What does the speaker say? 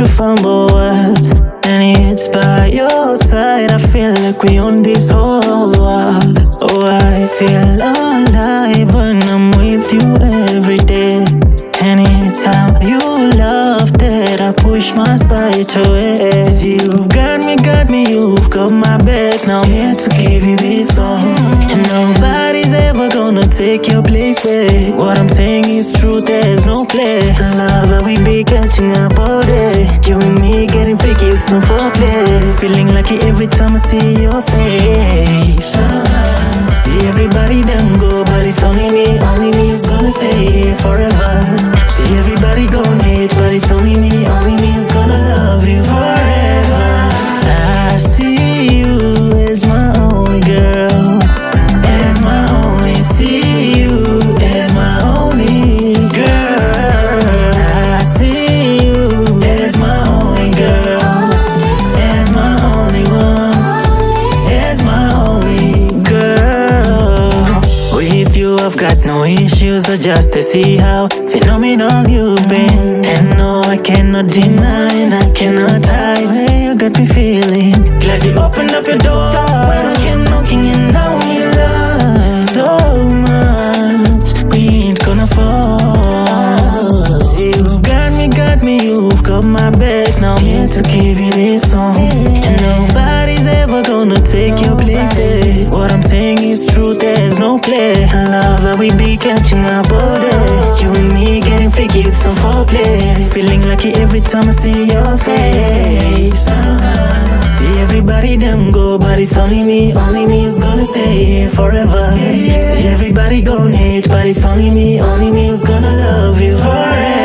to fumble words And it's by your side. I feel like we own this whole world. Oh, I feel alive when I'm with you every day. And it's how you love that I push my spite away. You've got me, got me, you've got my back. Now I'm here to give you this song And nobody's ever gonna take your place, babe. What I'm saying is true, there's no play. Love we be catching up all day. You and me getting freaky with some foreplay. Feeling lucky every time I see your face. See everybody them go, but it's only me, only me is gonna stay here forever. See everybody gone hate, but it's only me With you, I've got no issues, I just to see how phenomenal you've been. And no, I cannot deny, and I cannot hide. Hey, you got me feeling. Glad you opened up your door when I came knocking, and now you love so much. We ain't gonna fall. You've got me, got me, you've got my back. Now I'm here to give you this song. And no play. I love how we be catching up all day. You and me getting freaky with some foreplay. Feeling lucky every time I see your face. See everybody them go, but it's only me, only me who's gonna stay here forever. See everybody gon' hate, but it's only me, only me who's gonna love you forever.